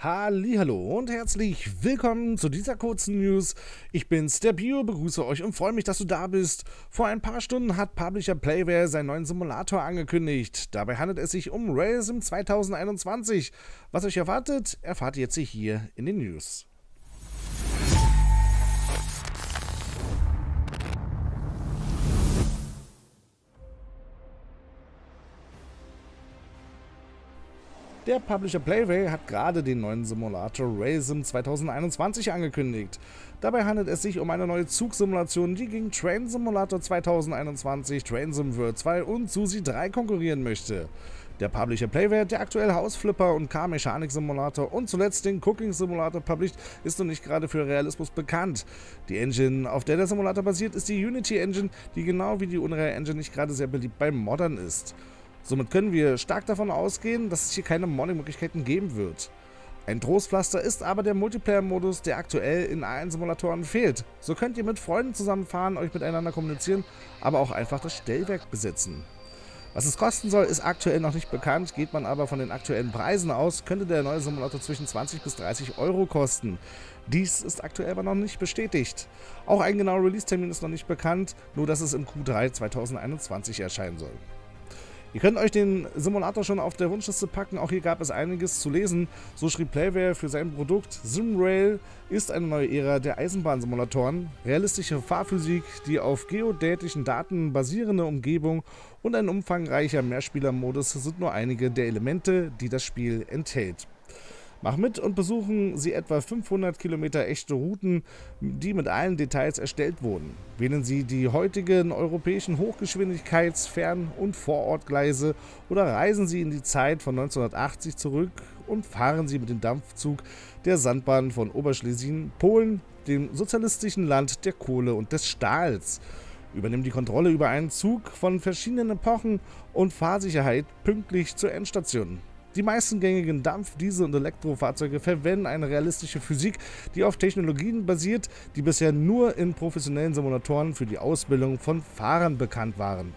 Hallo und herzlich willkommen zu dieser kurzen News. Ich bin's, der Bio, begrüße euch und freue mich, dass du da bist. Vor ein paar Stunden hat Publisher Playware seinen neuen Simulator angekündigt. Dabei handelt es sich um Railsim 2021. Was euch erwartet, erfahrt ihr jetzt hier in den News. Der Publisher Playway hat gerade den neuen Simulator Racing 2021 angekündigt. Dabei handelt es sich um eine neue Zugsimulation, die gegen Train Simulator 2021, Train Sim World 2 und Susi 3 konkurrieren möchte. Der Publisher Playware, der aktuell Hausflipper und Car-Mechanik-Simulator und zuletzt den Cooking-Simulator published, ist noch nicht gerade für Realismus bekannt. Die Engine, auf der der Simulator basiert, ist die Unity Engine, die genau wie die Unreal Engine nicht gerade sehr beliebt bei Modern ist. Somit können wir stark davon ausgehen, dass es hier keine Modding-Möglichkeiten geben wird. Ein Trostpflaster ist aber der Multiplayer-Modus, der aktuell in allen Simulatoren fehlt. So könnt ihr mit Freunden zusammenfahren, euch miteinander kommunizieren, aber auch einfach das Stellwerk besitzen. Was es kosten soll, ist aktuell noch nicht bekannt, geht man aber von den aktuellen Preisen aus, könnte der neue Simulator zwischen 20 bis 30 Euro kosten. Dies ist aktuell aber noch nicht bestätigt. Auch ein genauer Release-Termin ist noch nicht bekannt, nur dass es im Q3 2021 erscheinen soll. Ihr könnt euch den Simulator schon auf der Wunschliste packen, auch hier gab es einiges zu lesen. So schrieb Playware für sein Produkt, SimRail ist eine neue Ära der Eisenbahnsimulatoren, realistische Fahrphysik, die auf geodätischen Daten basierende Umgebung und ein umfangreicher Mehrspielermodus sind nur einige der Elemente, die das Spiel enthält. Mach mit und besuchen Sie etwa 500 Kilometer echte Routen, die mit allen Details erstellt wurden. Wählen Sie die heutigen europäischen Hochgeschwindigkeits-, Fern- und Vorortgleise oder reisen Sie in die Zeit von 1980 zurück und fahren Sie mit dem Dampfzug der Sandbahn von Oberschlesien, Polen, dem sozialistischen Land der Kohle und des Stahls. Übernimm die Kontrolle über einen Zug von verschiedenen Epochen und Fahrsicherheit pünktlich zur Endstation. Die meisten gängigen Dampf-, Diesel- und Elektrofahrzeuge verwenden eine realistische Physik, die auf Technologien basiert, die bisher nur in professionellen Simulatoren für die Ausbildung von Fahrern bekannt waren.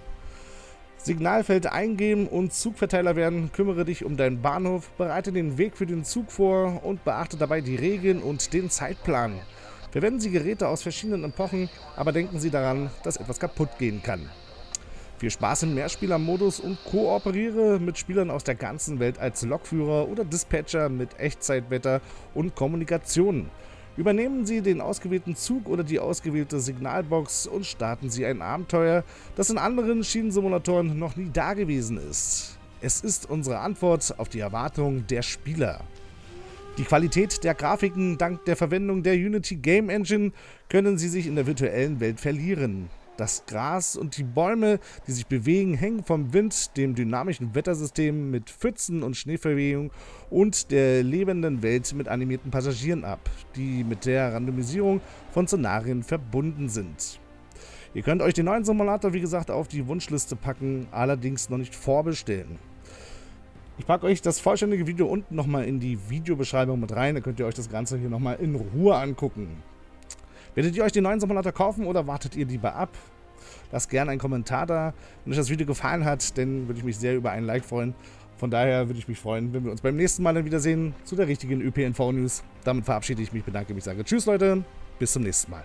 Signalfeld eingeben und Zugverteiler werden, kümmere dich um deinen Bahnhof, bereite den Weg für den Zug vor und beachte dabei die Regeln und den Zeitplan. Verwenden Sie Geräte aus verschiedenen Epochen, aber denken Sie daran, dass etwas kaputt gehen kann. Viel Spaß im Mehrspieler-Modus und kooperiere mit Spielern aus der ganzen Welt als Lokführer oder Dispatcher mit Echtzeitwetter und Kommunikation. Übernehmen Sie den ausgewählten Zug oder die ausgewählte Signalbox und starten Sie ein Abenteuer, das in anderen Schienensimulatoren noch nie dagewesen ist. Es ist unsere Antwort auf die Erwartungen der Spieler. Die Qualität der Grafiken dank der Verwendung der Unity Game Engine können Sie sich in der virtuellen Welt verlieren. Das Gras und die Bäume, die sich bewegen, hängen vom Wind, dem dynamischen Wettersystem mit Pfützen und Schneeverwehung und der lebenden Welt mit animierten Passagieren ab, die mit der Randomisierung von Szenarien verbunden sind. Ihr könnt euch den neuen Simulator, wie gesagt, auf die Wunschliste packen, allerdings noch nicht vorbestellen. Ich packe euch das vollständige Video unten nochmal in die Videobeschreibung mit rein, da könnt ihr euch das Ganze hier nochmal in Ruhe angucken. Werdet ihr euch den neuen Simulator kaufen oder wartet ihr lieber ab? Lasst gerne einen Kommentar da. Wenn euch das Video gefallen hat, dann würde ich mich sehr über einen Like freuen. Von daher würde ich mich freuen, wenn wir uns beim nächsten Mal dann wiedersehen zu der richtigen ÖPNV-News. Damit verabschiede ich mich, bedanke mich, sage Tschüss Leute, bis zum nächsten Mal.